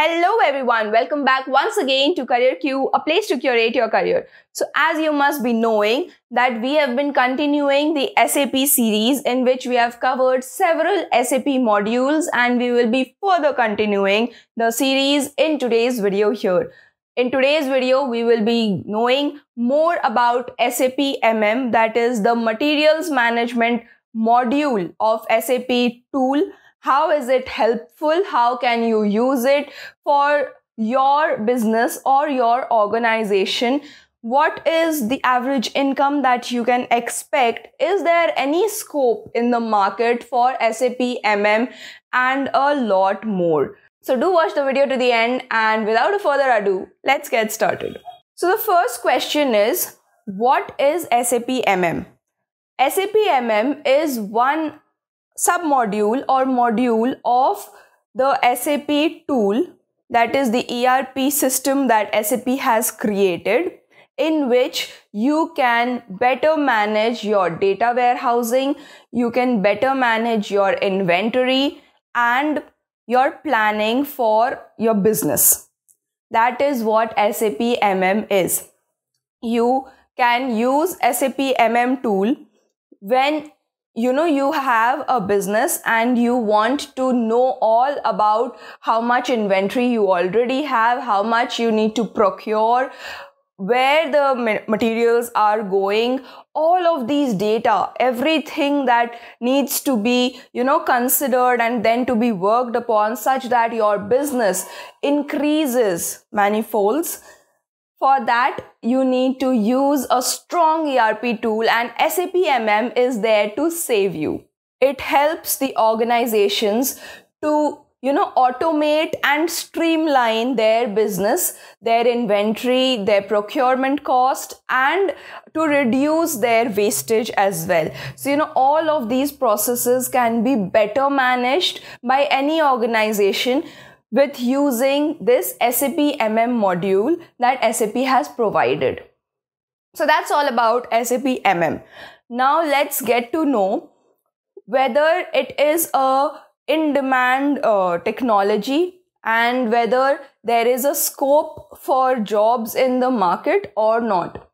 Hello everyone, welcome back once again to Career Q, a place to curate your career. So as you must be knowing that we have been continuing the SAP series in which we have covered several SAP modules and we will be further continuing the series in today's video here. In today's video, we will be knowing more about SAP MM that is the materials management module of SAP tool how is it helpful? How can you use it for your business or your organization? What is the average income that you can expect? Is there any scope in the market for SAP MM and a lot more? So do watch the video to the end and without further ado, let's get started. So the first question is, what is SAP MM? SAP MM is one submodule or module of the SAP tool that is the ERP system that SAP has created in which you can better manage your data warehousing, you can better manage your inventory and your planning for your business. That is what SAP MM is. You can use SAP MM tool when you know you have a business and you want to know all about how much inventory you already have how much you need to procure where the materials are going. All of these data everything that needs to be you know considered and then to be worked upon such that your business increases manifolds for that, you need to use a strong ERP tool and SAP MM is there to save you. It helps the organizations to you know automate and streamline their business their inventory their procurement cost and to reduce their wastage as well so you know all of these processes can be better managed by any organization with using this SAP MM module that SAP has provided. So that's all about SAP MM. Now let's get to know whether it is a in-demand uh, technology and whether there is a scope for jobs in the market or not.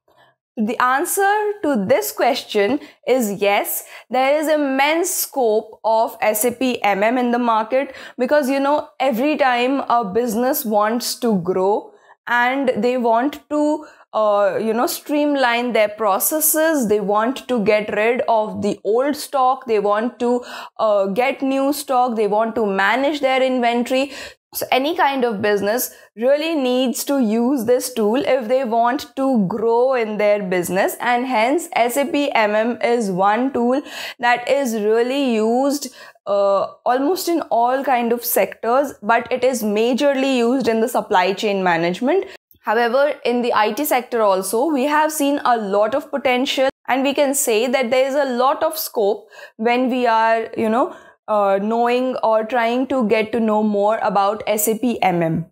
The answer to this question is yes. There is immense scope of SAP MM in the market because you know every time a business wants to grow and they want to uh, you know streamline their processes. They want to get rid of the old stock. They want to uh, get new stock. They want to manage their inventory. So any kind of business really needs to use this tool if they want to grow in their business. And hence SAP MM is one tool that is really used uh, almost in all kind of sectors but it is majorly used in the supply chain management. However, in the IT sector also, we have seen a lot of potential and we can say that there is a lot of scope when we are, you know, uh, knowing or trying to get to know more about SAP MM.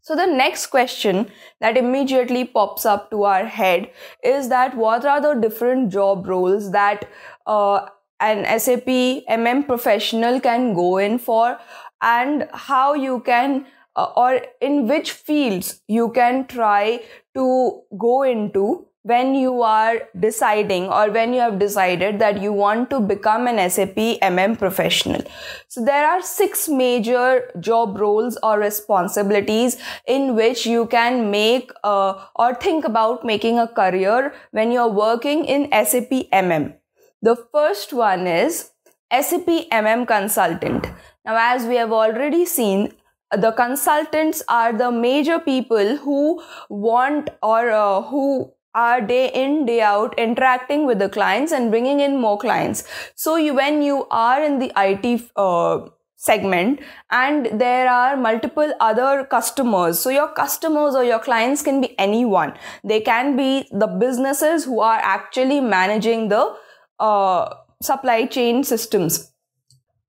So the next question that immediately pops up to our head is that what are the different job roles that uh, an SAP MM professional can go in for and how you can uh, or in which fields you can try to go into when you are deciding or when you have decided that you want to become an SAP MM professional. So there are six major job roles or responsibilities in which you can make uh, or think about making a career when you're working in SAP MM. The first one is SAP MM consultant. Now, as we have already seen, the consultants are the major people who want or uh, who are day in day out interacting with the clients and bringing in more clients. So you when you are in the it uh, segment and there are multiple other customers so your customers or your clients can be anyone. They can be the businesses who are actually managing the uh, supply chain systems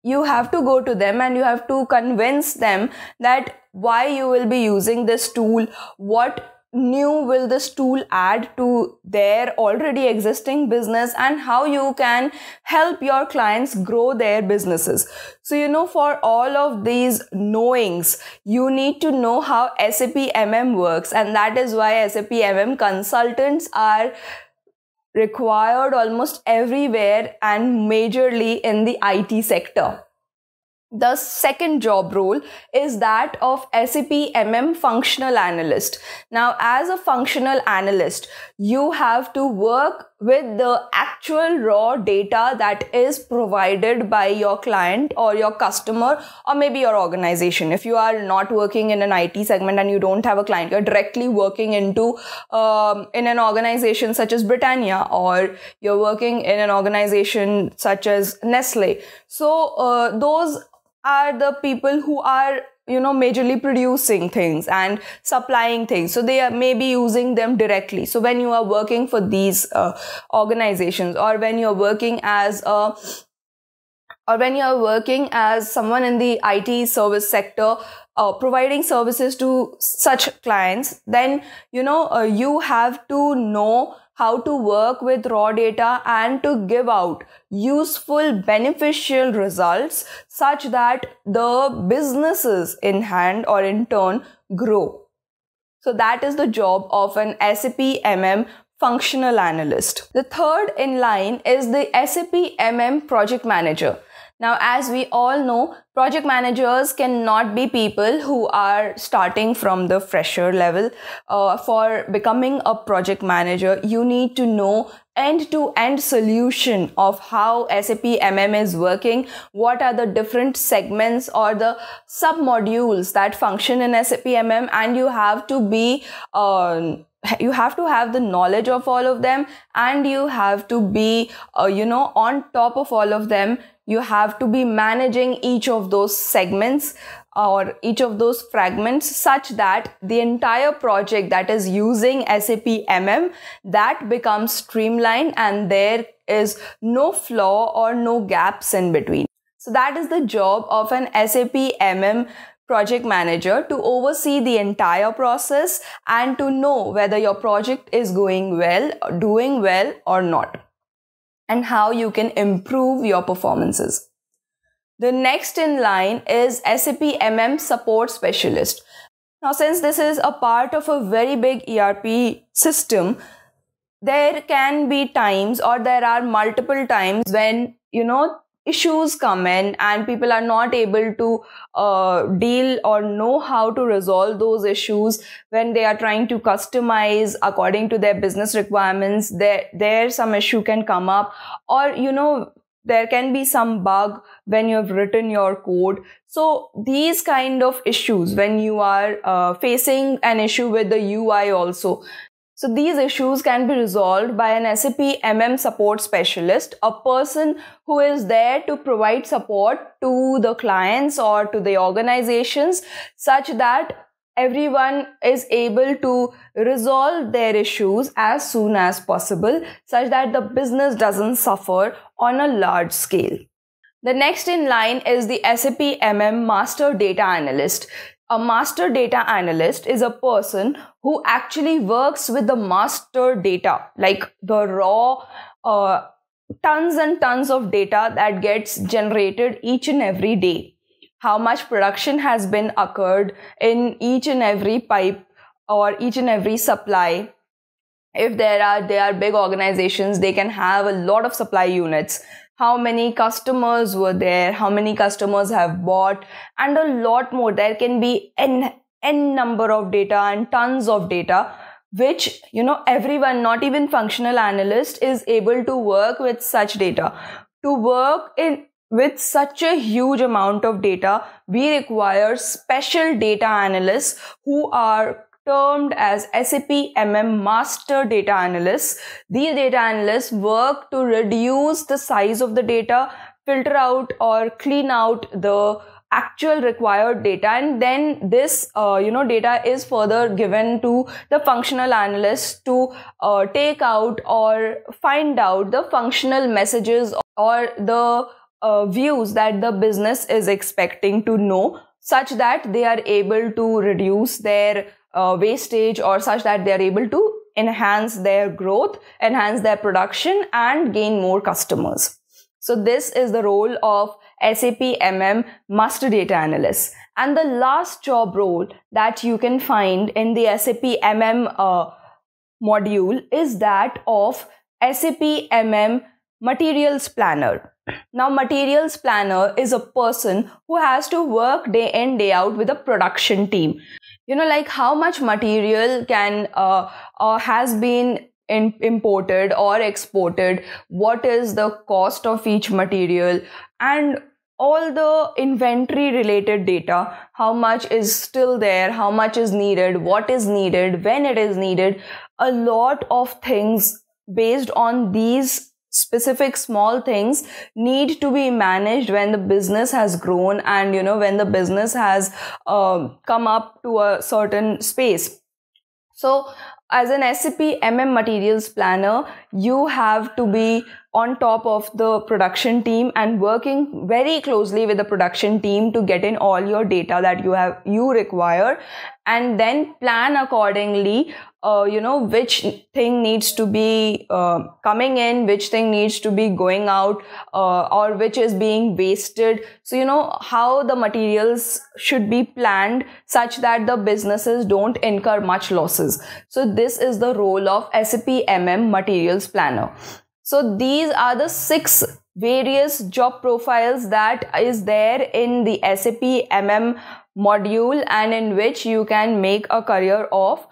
you have to go to them and you have to convince them that why you will be using this tool what new will this tool add to their already existing business and how you can help your clients grow their businesses. So you know for all of these knowings you need to know how sap mm works and that is why sap mm consultants are required almost everywhere and majorly in the it sector the second job role is that of SAP MM functional analyst. Now, as a functional analyst, you have to work with the actual raw data that is provided by your client or your customer or maybe your organization. If you are not working in an IT segment and you don't have a client, you're directly working into um, in an organization such as Britannia or you're working in an organization such as Nestle. So uh, those are the people who are you know majorly producing things and supplying things. So they are maybe using them directly. So when you are working for these uh, organizations or when you're working as a or when you're working as someone in the IT service sector uh, providing services to such clients then you know uh, you have to know how to work with raw data and to give out useful beneficial results such that the businesses in hand or in turn grow. So that is the job of an SAP MM functional analyst. The third in line is the SAP MM project manager. Now, as we all know, project managers cannot be people who are starting from the fresher level. Uh, for becoming a project manager, you need to know end-to-end solution of how SAP MM is working, what are the different segments or the sub-modules that function in SAP MM and you have to be uh, you have to have the knowledge of all of them and you have to be uh, you know on top of all of them you have to be managing each of those segments or each of those fragments such that the entire project that is using SAP MM that becomes streamlined and there is no flaw or no gaps in between. So that is the job of an SAP MM project manager to oversee the entire process and to know whether your project is going well, doing well or not and how you can improve your performances. The next in line is SAP MM Support Specialist. Now, since this is a part of a very big ERP system, there can be times or there are multiple times when, you know, issues come in and people are not able to uh, deal or know how to resolve those issues when they are trying to customize according to their business requirements there there some issue can come up. Or you know there can be some bug when you have written your code. So these kind of issues when you are uh, facing an issue with the ui also so these issues can be resolved by an SAP MM support specialist, a person who is there to provide support to the clients or to the organizations such that everyone is able to resolve their issues as soon as possible such that the business doesn't suffer on a large scale. The next in line is the SAP MM Master Data Analyst. A master data analyst is a person who actually works with the master data, like the raw uh, tons and tons of data that gets generated each and every day. How much production has been occurred in each and every pipe or each and every supply. If there are there are big organizations, they can have a lot of supply units how many customers were there, how many customers have bought, and a lot more. There can be n, n number of data and tons of data, which, you know, everyone, not even functional analyst is able to work with such data. To work in with such a huge amount of data, we require special data analysts who are termed as SAP MM Master Data Analysts. These data analysts work to reduce the size of the data, filter out or clean out the actual required data and then this uh, you know data is further given to the functional analyst to uh, take out or find out the functional messages or the uh, views that the business is expecting to know such that they are able to reduce their uh, wastage or such that they are able to enhance their growth, enhance their production, and gain more customers. So, this is the role of SAP MM Master Data Analyst. And the last job role that you can find in the SAP MM uh, module is that of SAP MM Materials Planner. Now, materials planner is a person who has to work day in, day out with a production team. You know, like how much material can uh, uh, has been in, imported or exported, what is the cost of each material, and all the inventory related data how much is still there how much is needed what is needed when it is needed a lot of things based on these specific small things need to be managed when the business has grown and you know when the business has uh, come up to a certain space. So as an SAP MM materials planner, you have to be on top of the production team and working very closely with the production team to get in all your data that you have you require. And then plan accordingly uh, you know which thing needs to be uh, coming in which thing needs to be going out uh, or which is being wasted. So you know how the materials should be planned such that the businesses don't incur much losses. So this is the role of sap mm materials planner so these are the six various job profiles that is there in the sap mm module and in which you can make a career of.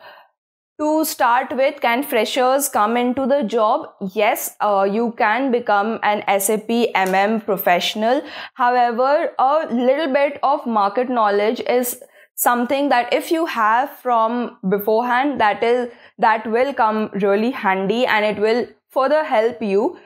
To start with can freshers come into the job? Yes uh, you can become an sap mm professional. However a little bit of market knowledge is something that if you have from beforehand that is that will come really handy and it will further help you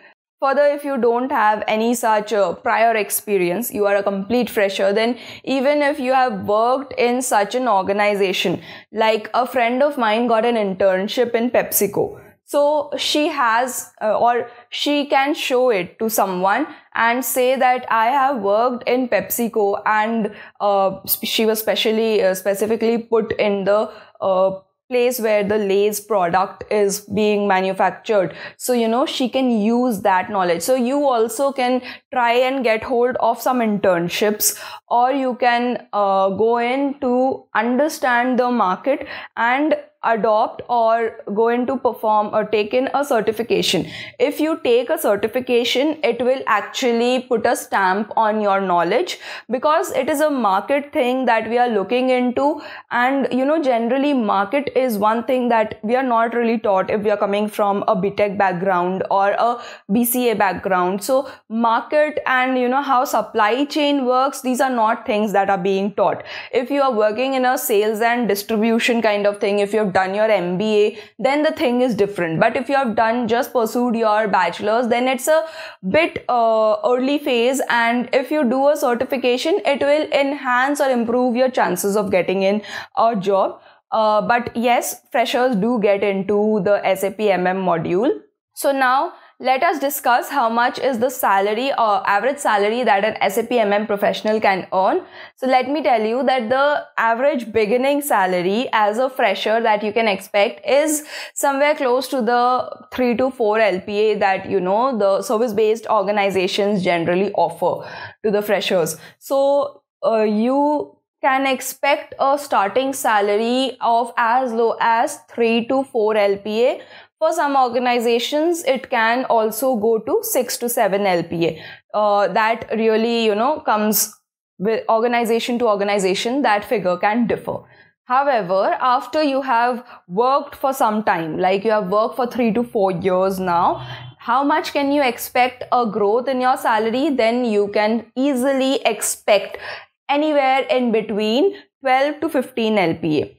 Further, if you don't have any such uh, prior experience, you are a complete fresher, then even if you have worked in such an organization, like a friend of mine got an internship in PepsiCo. So she has, uh, or she can show it to someone and say that I have worked in PepsiCo and uh, she was specially, uh, specifically put in the uh, place where the Lay's product is being manufactured. So, you know, she can use that knowledge. So, you also can try and get hold of some internships or you can uh, go in to understand the market and adopt or go into perform or take in a certification. If you take a certification, it will actually put a stamp on your knowledge because it is a market thing that we are looking into. And you know, generally, market is one thing that we are not really taught if we are coming from a BTech background or a BCA background. So, market and you know, how supply chain works, these are not things that are being taught. If you are working in a sales and distribution kind of thing, if you have done your MBA, then the thing is different. But if you have done just pursued your bachelor's, then it's a bit uh, early phase. And if you do a certification, it will enhance or improve your chances of getting in a job. Uh, but yes, freshers do get into the SAP MM module. So now let us discuss how much is the salary or average salary that an SAP MM professional can earn. So let me tell you that the average beginning salary as a fresher that you can expect is somewhere close to the 3 to 4 LPA that you know the service based organizations generally offer to the freshers. So uh, you can expect a starting salary of as low as 3 to 4 LPA for some organizations, it can also go to 6 to 7 LPA. Uh, that really, you know, comes with organization to organization, that figure can differ. However, after you have worked for some time, like you have worked for 3 to 4 years now, how much can you expect a growth in your salary? Then you can easily expect anywhere in between 12 to 15 LPA.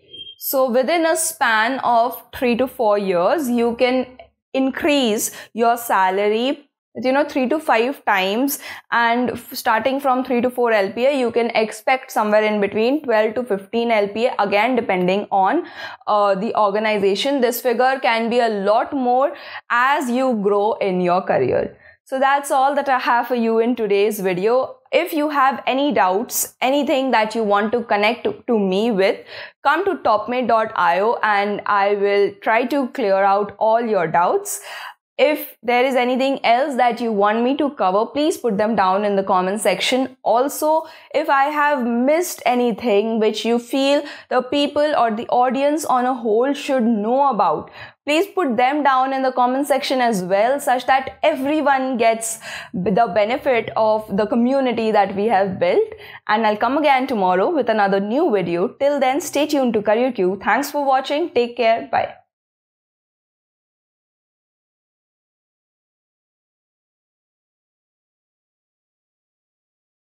So within a span of three to four years, you can increase your salary you know 3 to 5 times. And starting from 3 to 4 lpa you can expect somewhere in between 12 to 15 lpa again depending on uh, the organization. This figure can be a lot more as you grow in your career So that's all that I have for you in today's video. If you have any doubts, anything that you want to connect to, to me with, come to topmate.io and I will try to clear out all your doubts. If there is anything else that you want me to cover, please put them down in the comment section. Also, if I have missed anything which you feel the people or the audience on a whole should know about, please put them down in the comment section as well such that everyone gets the benefit of the community that we have built. And i'll come again tomorrow with another new video. Till then stay tuned to career q. Thanks for watching. Take care. Bye